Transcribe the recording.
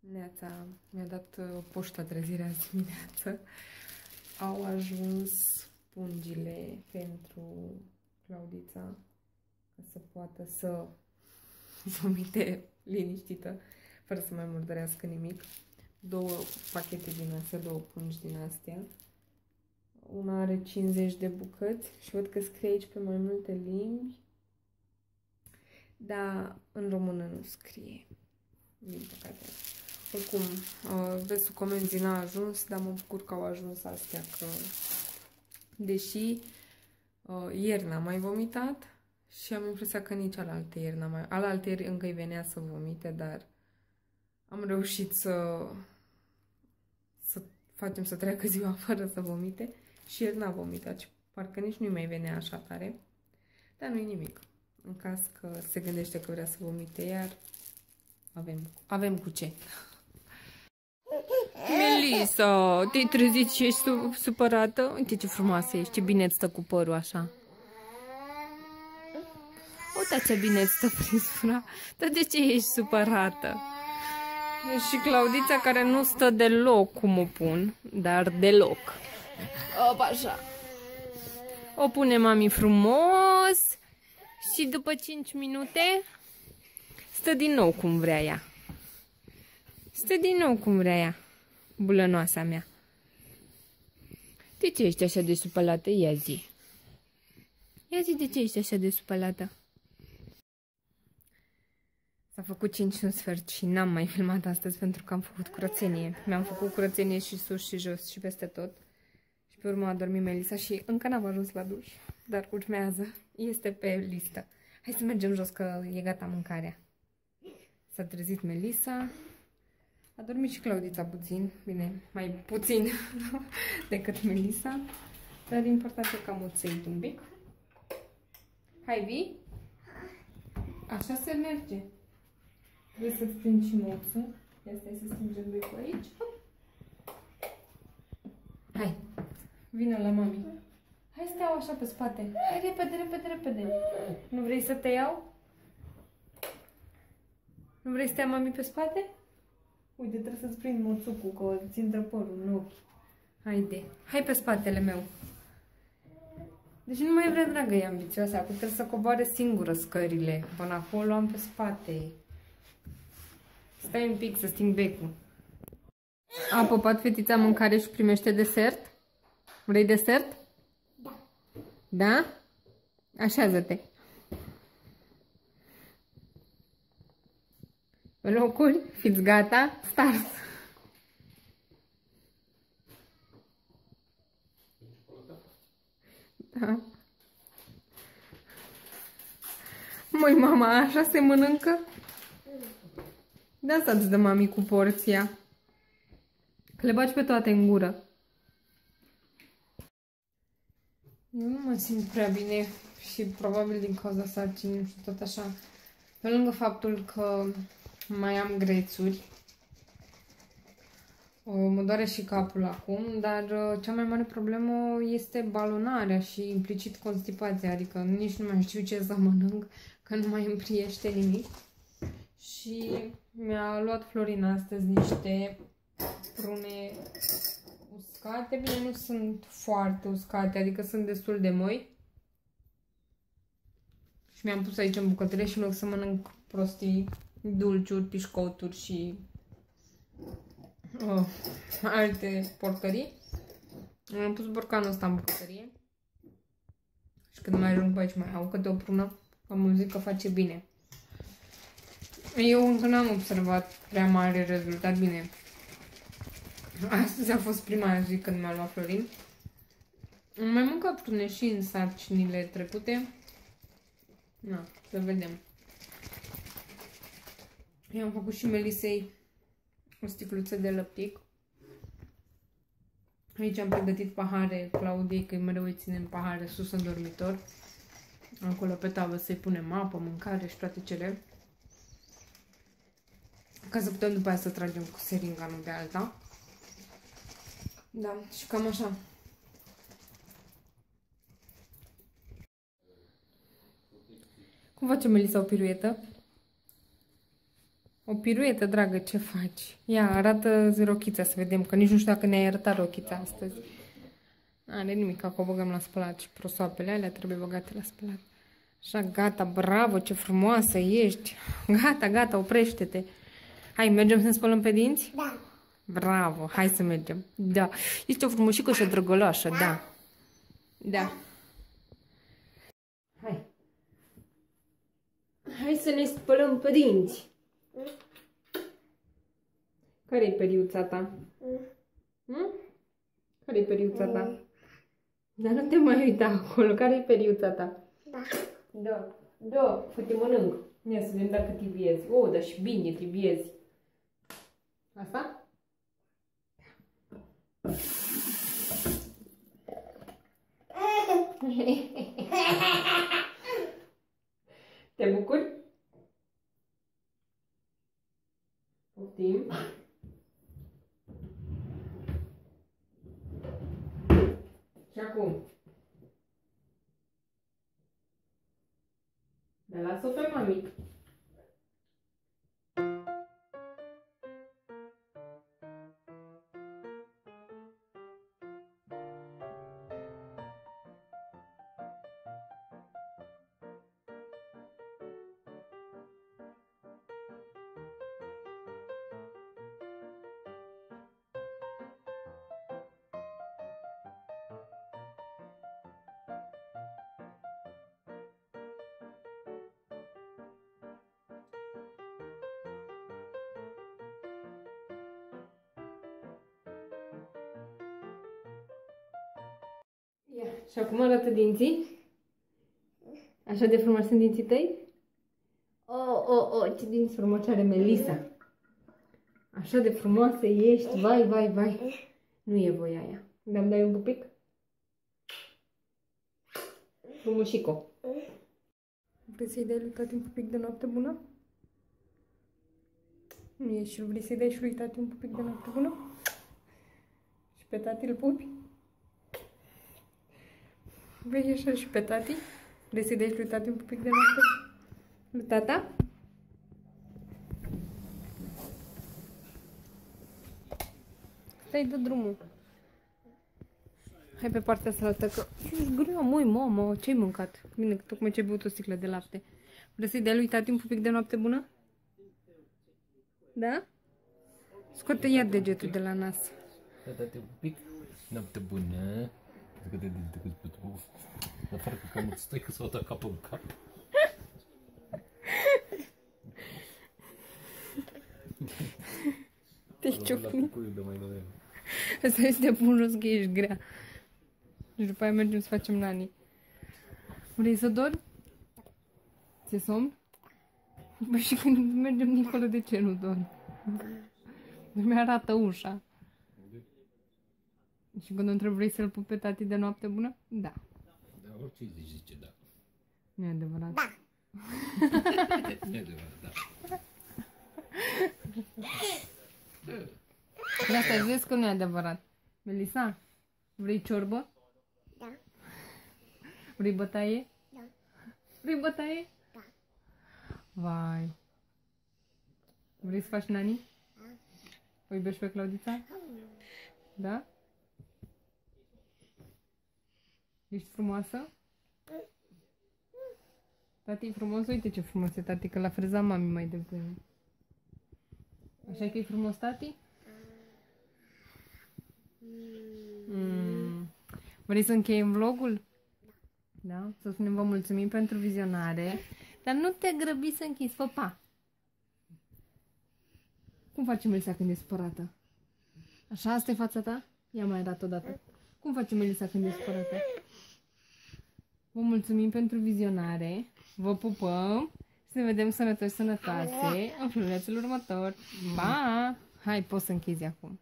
Neața mi-a dat uh, poșta trezirea azi dimineață. Au ajuns pungile pentru Claudița ca să poată să vomite liniștită, fără să mai murdărească nimic. Două pachete din astea, două pungi din astea. Una are 50 de bucăți și văd că scrie aici pe mai multe limbi. Dar în română nu scrie. Din păcate. Oricum, uh, vestul comenzii n-a ajuns, dar mă bucur că au ajuns astea, că deși uh, ieri n-am mai vomitat și am impresia că nici alaltă ieri n-am mai... Alaltă ieri încă îi venea să vomite, dar am reușit să să facem să treacă ziua fără să vomite și el n-a vomitat și parcă nici nu mai venea așa tare, dar nu-i nimic. În caz că se gândește că vrea să vomite iar, avem, avem cu ce. Melisa, te-ai trezit și ești supărată? Uite ce frumoasă ești, ce bine îți stă cu părul așa. Uite ce bine îți stă frizura. Dar de ce ești supărată? E și Claudița care nu stă deloc cum o pun, dar deloc. Op, așa. O pune mami frumos și după 5 minute stă din nou cum vrea ea. Stă din nou cum vrea ea, bulănoasa mea. De ce ești așa de supălată? Ia zi. Ia zi de ce ești așa de supălată. S-a făcut 5 un sfert și n-am mai filmat astăzi pentru că am făcut curățenie. Mi-am făcut curățenie și sus și jos și peste tot. Și pe urmă a dormit Melisa și încă n-am ajuns la duș. Dar urmează. Este pe listă. Hai să mergem jos că e gata mâncarea. S-a trezit Melisa. A dormit și Claudița puțin, bine, mai puțin decât Melisa, dar important e că am oțeit un pic. Hai, vii? Așa se merge. Vrei să strângi și moțul? Ia stai să strângem becul aici. Hai, vină la mami. Hai să te iau așa pe spate. Hai, repede, repede, repede. Nu vrei să te iau? Nu vrei să te ia mami pe spate? Uite, trebuie să-ți prind moțucul, că țin părul în ochi. Haide, hai pe spatele meu. Deci nu mai vrea, dragă, e ambițioasă. Acum trebuie să coboare singură scările. Până acolo am pe spate. Stai un pic să sting becul. A popat fetița mâncare și primește desert? Vrei desert? Da. Da? Așează-te. Locuri, fiți gata, start! Da. Măi, mama, așa se mănâncă? De asta îți dă mami cu porția. Le bagi pe toate în gură. Eu nu mă simt prea bine și probabil din cauza sarcinii și tot așa. Pe lângă faptul că mai am grețuri. Mă doare și capul acum, dar uh, cea mai mare problemă este balonarea și implicit constipația, adică nici nu mai știu ce să mănânc, că nu mai îmi priește nimic. Și mi-a luat Florina astăzi niște prune uscate, bine, nu sunt foarte uscate, adică sunt destul de moi. Și mi-am pus aici în bucătărie și în loc să mănânc prostii dulciuri, pișcoturi și uh, alte porcării. Am pus borcanul ăsta în bucătărie. Și când mai ajung pe aici mai au câte o prună, am zis că face bine. Eu încă n-am observat prea mare rezultat bine. Astăzi a fost prima zi când mi-a luat Florin. Am mai mâncat prune și în sarcinile trecute. Na, să vedem. Eu am făcut și Melisei o sticluță de lăptic. Aici am pregătit pahare Claudiei, că mereu îi ținem pahare sus în dormitor. Acolo pe tavă să-i punem apă, mâncare și toate cele. Ca să putem după aia să tragem cu seringa, nu de alta. Da, și cam așa. Cum face Melisa o piruetă? O piruetă, dragă, ce faci? Ia, arată rochița să vedem, că nici nu știu dacă ne-ai arătat rochița astăzi. Are nimic, acum o băgăm la spălat și prosoapele alea trebuie băgate la spălat. Așa, gata, bravo, ce frumoasă ești. Gata, gata, oprește-te. Hai, mergem să ne spălăm pe dinți? Da. Bravo, hai să mergem. Da, ești o frumușică și o drăgăloasă, da. Da. Hai. Hai să ne spălăm pe dinți. Care-i periuța ta? Hmm? Care-i periuța ta? Dar nu te mai uita acolo. Care-i periuța ta? Da. Da. Da, că te mănânc. Ia să vedem dacă tibiezi. O, oh, dar și bine tibiezi. Asta? Te bucuri? Poftim. Și acum. De las-o pe mami. Ia. Și acum arată dinții. Așa de frumos sunt dinții tăi? Oh, oh, oh, ce dinți frumoși are Melisa. Așa de frumoasă ești, vai, vai, vai. Nu e voia aia. Mi-am dai un pupic? Frumușico. Vrei să-i dai lui tati un pupic de noapte bună? Nu e și vrei să-i dai și lui tati un pupic de noapte bună? Și pe tati îl pupi? Vei așa și pe tati? Vrei să-i dai lui tati un pic de noapte? Lui tata? Stai, dă drumul. Hai pe partea asta altă, că ești grea, măi, mamă, ce-ai mâncat? Bine, tocmai ce-ai băut o sticlă de lapte. Vrei să-i dai lui tati un pic de noapte bună? Da? Scoate iar degetul de la nas. Da, tati un pic. Noapte bună. Că de de cât pe tu. Afară că cam îți stai că s-o dat capul în cap. Te ciocni. de mai doare. Asta este bun că ești grea. Și după aia mergem să facem nani. Vrei să dormi? Ți-e somn? Băi, și când mergem dincolo, de ce nu dormi? Mi arată ușa. Și când întreb vrei să-l pup pe tati de noapte bună? Da. Da, orice îi zici, zice da. Nu e adevărat. Da. Nu e adevărat, da. De asta vezi că nu e adevărat. Melisa, vrei ciorbă? Da. Vrei bătaie? Da. Vrei bătaie? Da. Vai. Vrei să faci nani? Da. O iubești pe Claudița? Da? Ești frumoasă? Tati e frumos? Uite ce frumos e tati, că l-a frezat mami mai devreme. Așa că e frumos tati? Mm. Vrei să încheiem vlogul? Da? Să spunem vă mulțumim pentru vizionare. Dar nu te grăbi să închizi, fă pa! Cum face Melisa când e spărată? Așa, asta e fața ta? Ia mai arată odată. Cum face Melisa când e spărată? Vă mulțumim pentru vizionare. Vă pupăm. Să ne vedem sănătoși, sănătoase în filmulețul următor. Pa! Hai, poți să închizi acum.